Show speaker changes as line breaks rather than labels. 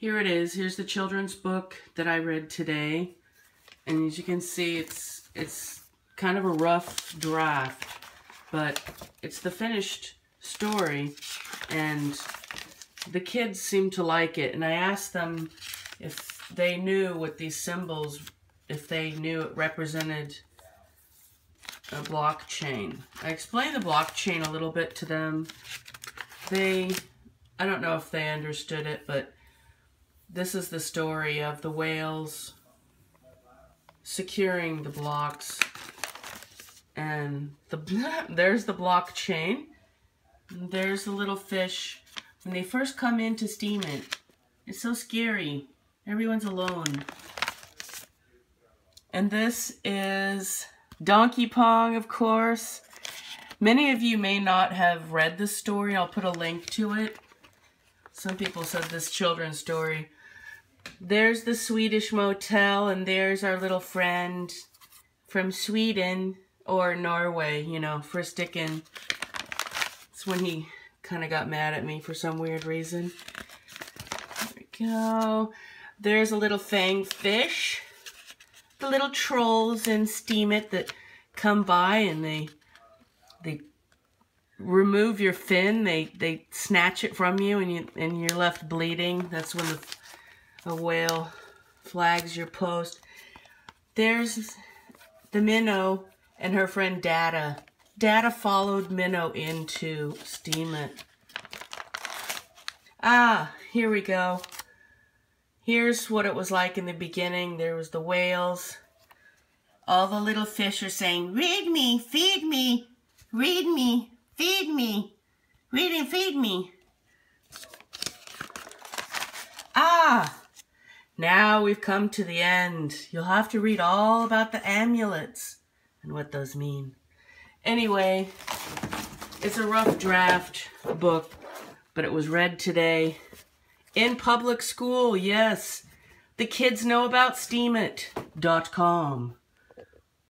Here it is. Here's the children's book that I read today. And as you can see, it's it's kind of a rough draft, but it's the finished story. And the kids seem to like it. And I asked them if they knew what these symbols, if they knew it represented a blockchain. I explained the blockchain a little bit to them. They, I don't know if they understood it, but this is the story of the whales securing the blocks. And the there's the blockchain. There's the little fish. When they first come in to Steemit, it's so scary. Everyone's alone. And this is Donkey Pong, of course. Many of you may not have read this story. I'll put a link to it. Some people said this children's story. There's the Swedish motel, and there's our little friend from Sweden or Norway, you know, for sticking. It's when he kind of got mad at me for some weird reason. There we go. There's a little fang fish the little trolls in Steemit that come by and they they remove your fin. They they snatch it from you and you and you're left bleeding. That's when the a whale flags your post. There's the minnow and her friend Data. Data followed Minnow into Steemit. Ah, here we go. Here's what it was like in the beginning. There was the whales. All the little fish are saying, read me, feed me, read me, feed me, read and feed me. Ah, now we've come to the end. You'll have to read all about the amulets and what those mean. Anyway, it's a rough draft book, but it was read today. In public school, yes. The kids know about steemit.com.